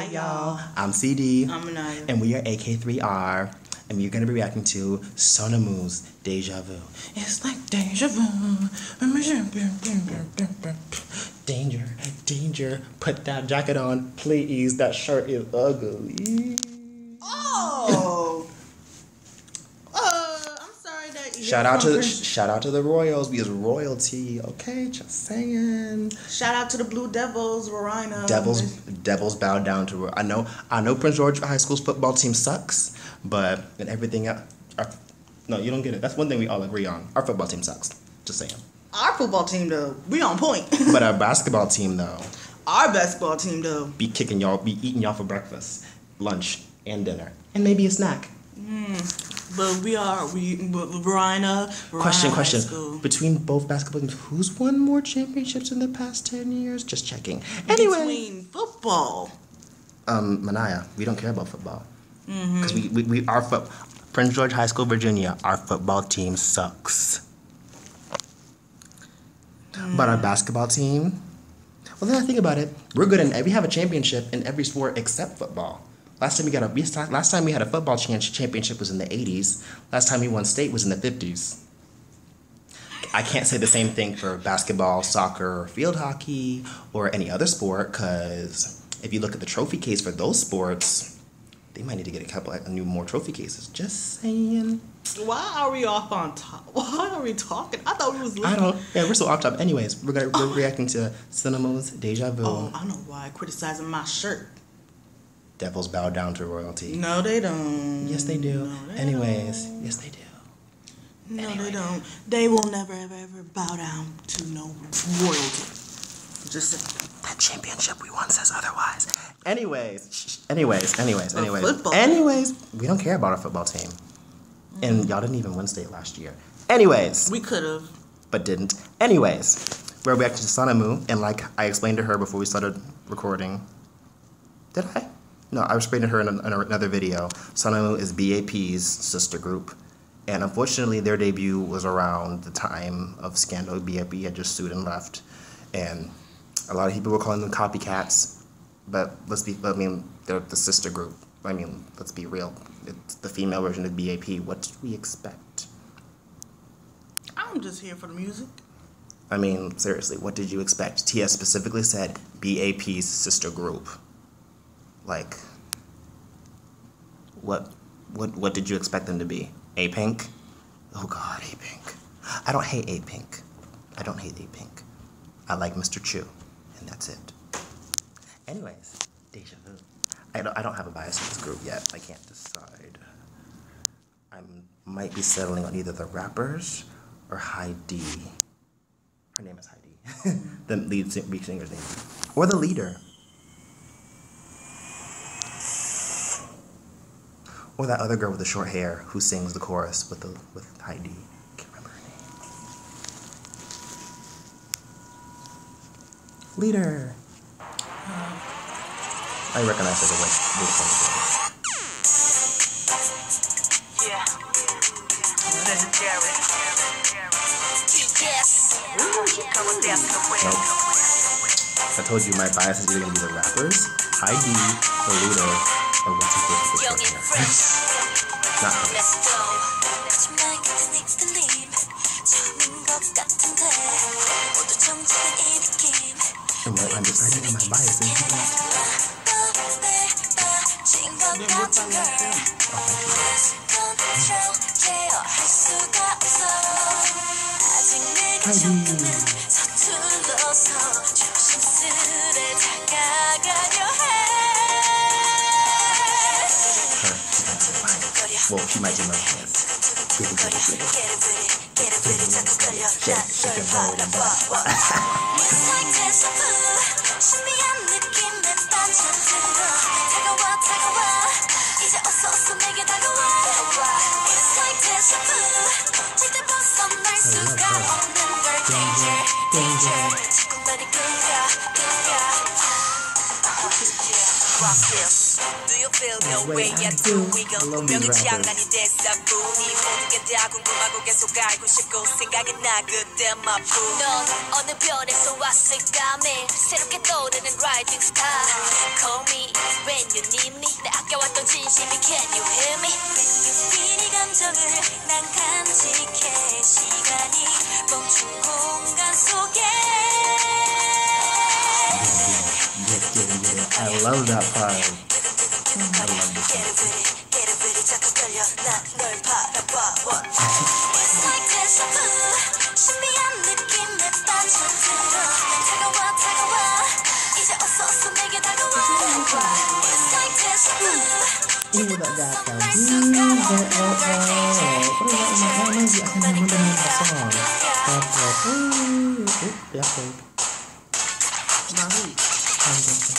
Hi, y'all. I'm CD. I'm Anaya. And we are AK3R. And we're going to be reacting to Sonamoo's Deja Vu. It's like deja vu. Danger, danger. Put that jacket on, please. That shirt is ugly. Oh. uh, I'm sorry that. Shout out to the, shout out to the Royals because royalty. Okay, just saying. Shout out to the Blue Devils, Verina. Devils, Devils bow down to. I know, I know. Prince George High School's football team sucks, but and everything else. Our, no, you don't get it. That's one thing we all agree on. Our football team sucks. Just saying. Our football team though, we on point. but our basketball team though. Our basketball team though. Be kicking y'all, be eating y'all for breakfast, lunch, and dinner, and maybe a snack. But we are we Verina. Question, question. School. Between both basketball teams, who's won more championships in the past ten years? Just checking. Anyway. Between football. Um, Manaya, we don't care about football. Because mm-hmm. we, we, we, our foot, Prince George High School, Virginia, our football team sucks. Mm. But our basketball team, well, then I think about it. We're good in. We have a championship in every sport except football. Last time we got a last time we had a football championship was in the '80s. Last time we won state was in the '50s. I can't say the same thing for basketball, soccer, field hockey, or any other sport because if you look at the trophy case for those sports, they might need to get a couple of new more trophy cases. Just saying. Why are we off on top? Why are we talking? I thought we was. Listening. I don't. Yeah, we're so off top. Anyways, we're gonna, we're oh. reacting to Sonamoo's Deja Vu. Oh, I know why criticizing my shirt. Devils bow down to royalty. No, they don't. Yes, they do. No, they Anyways, don't. yes, they do. No, anyway. they don't. They will never, ever, ever bow down to no royalty. Just saying. That championship we won says otherwise. Anyways, anyways, anyways, anyways, football. anyways, we don't care about our football team, mm-hmm. and y'all didn't even win state last year. Anyways, we could have, but didn't. Anyways, we're back to Sonamoo, and like I explained to her before we started recording. Did I? No, I explained to her in, in another video. Sonamoo is BAP's sister group, and unfortunately, their debut was around the time of scandal. BAP had just sued and left, and a lot of people were calling them copycats but let's be, I mean, they're the sister group. I mean, let's be real. It's the female version of BAP. What did we expect? I'm just here for the music. I mean, seriously, what did you expect? TS specifically said BAP's sister group. Like, what, what, what did you expect them to be? A Pink? Oh God, A Pink. I don't hate A Pink. I don't hate A Pink. I like Mr. Chu, and that's it. Anyways, deja vu. I don't, I don't have a bias in this group yet. I can't decide. I might be settling on either the rappers or Heidi. Her name is Heidi. the lead singer's name. Or the leader. Or that other girl with the short hair who sings the chorus with the with Heidi. Can't remember her name. Leader. I recognize as a white Yeah. Nope. I told you my bias is either gonna be the rappers, Heidi, the leader, or what's his face with the short hair. Not him. And I'm deciding on my biases. Well, she might be my friend. 있으면 Wait, 왜 I 야 do. 두 이거 I love 분명히 these rappers. 장난이 됐어 뿐이 모든 게 다 궁금하고 계속 알고 싶고 생각이 나 그때 마뿐 넌 어느 별에서 왔을까 매일 새롭게 떠오르는 rising star Call me when you need me 내 아껴왔던 진심이 can you hear me 이 감정을 난 간직해 시간이 멈춘 공간 속에 Get it, get it, get it. I love that part. I love this Get song. it with it, get it with it 자꾸 끌려 난널 바라봐 It's like deja vu 신비한 느낌에 빠져들어 다가와 다가와 이제 어서 어서 내게 다가와 It's like deja vu Ooh, that got that. Ooh, that, oh, oh. What is that? in the- I don't know. I can't remember the name of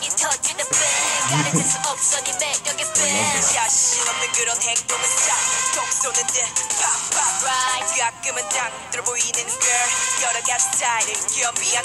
이 터지는 뱀 가려낼 수 없어 네 매력의 뱀 자신 없는 그런 행동은 싹통 쏘는 듯 팍팍 right 가끔은 당들어. 보이는 girl 여러 가지 스타일을 겸비한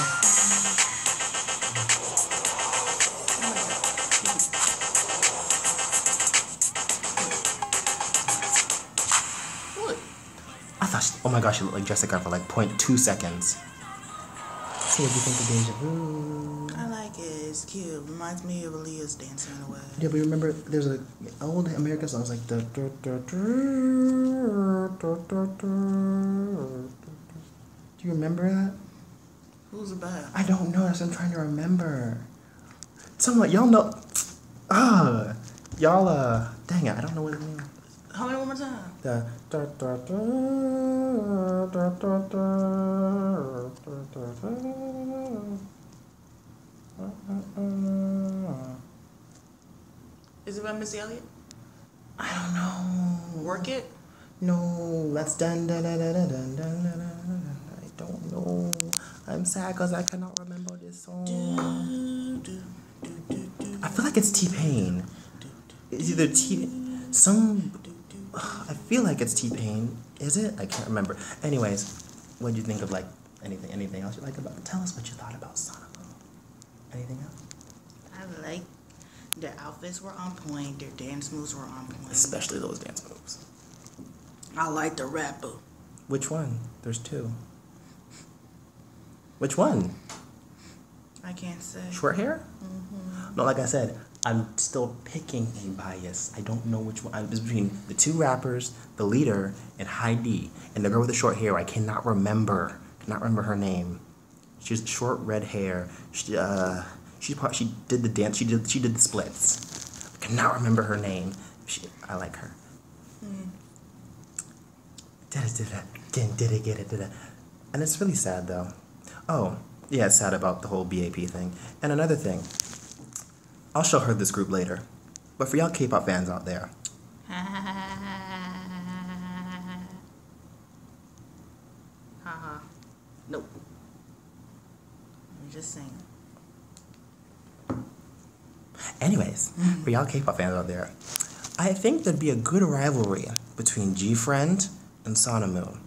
oh my gosh, she looked like Jessica for like 0.2 seconds. So what you think of Deja Vu? I like it. It's cute. Reminds me of Aaliyah's dancing in a way. Yeah, but you remember there's a old American songs like the. Do you remember that? Who's it by? I don't know. That's what I'm trying to remember. Someone y'all know. Ah, y'all. Uh, dang it, I don't know what it means. How many more. Is it by Missy Elliott? I don't know. Work it? No, that's dun dun dun dun dun dun dun. dun, dun. I don't know. I'm sad because I cannot remember this song. Do, do, do, I feel like it's T Pain. It's either T some I feel like it's T Pain. Is it? I can't remember. Anyways, what do you think of like anything? Anything else you like about? Tell us what you thought about Sonic. Anything else? I like their outfits were on point. Their dance moves were on point. Especially those dance moves. I like the rapper. Which one? There's two. Which one? I can't say. Short hair? Mm-hmm. No, like I said, I'm still picking a bias. I don't know which one. It's between the two rappers, the leader, and Heidi, and the girl with the short hair. I cannot remember. Cannot remember her name. She has short red hair. She uh, she. She did the dance. She did. She did the splits. I Cannot remember her name. She. I like her. Did it? Did it? Did did it? Get it? Did it? And it's really sad though. Oh, yeah, it's sad about the whole BAP thing. And another thing, I'll show her this group later. But for y'all K-pop fans out there, Haha. Nope. I'm just saying. anyways, for y'all K-pop fans out there, I think there'd be a good rivalry between G-Friend and Sonamoo.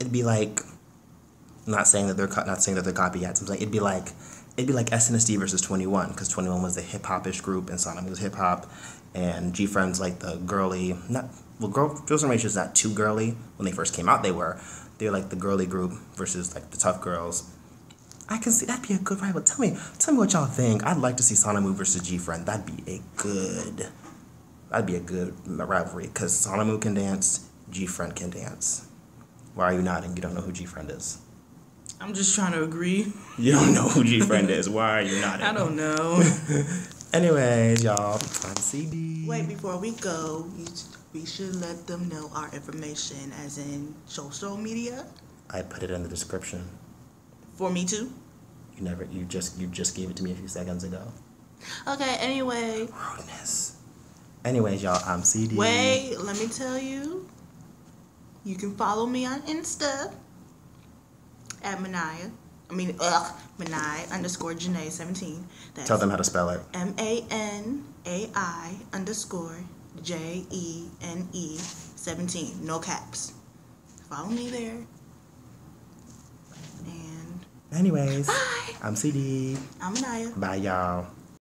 It'd be like, not saying that they're co- not saying that they're copycats. I'm saying it'd be like, it'd be like SNSD versus 2NE1 because 2NE1 was the hip hopish group and Sonamoo was hip hop, and G-Friend's like the girly. Not well, girl. Girls' Generation is not too girly. When they first came out, they were. They're like the girly group versus like the tough girls. I can see that'd be a good rival. Tell me, tell me what y'all think. I'd like to see Sonamoo versus G Friend. That'd be a good, that'd be a good rivalry because Sonamoo can dance, G Friend can dance. Why are you nodding? You don't know who G Friend is. I'm just trying to agree. You don't know who G Friend is. Why are you not? I don't know. Anyways, y'all, I'm CD. Wait, before we go, We should let them know our information, as in social media. I put it in the description. For me too. You never. You just. You just gave it to me a few seconds ago. Okay. Anyway, Rudeness. Anyways, y'all. I'm CD. wait. Let me tell you. You can follow me on Insta at Manaya. I mean, ugh, Manai underscore Janae seventeen. That's Tell them how to spell it. M A N A I underscore J E N E seventeen. No caps. Follow me there. And Anyways, bye. I'm CD. I'm Manaya. Bye, y'all.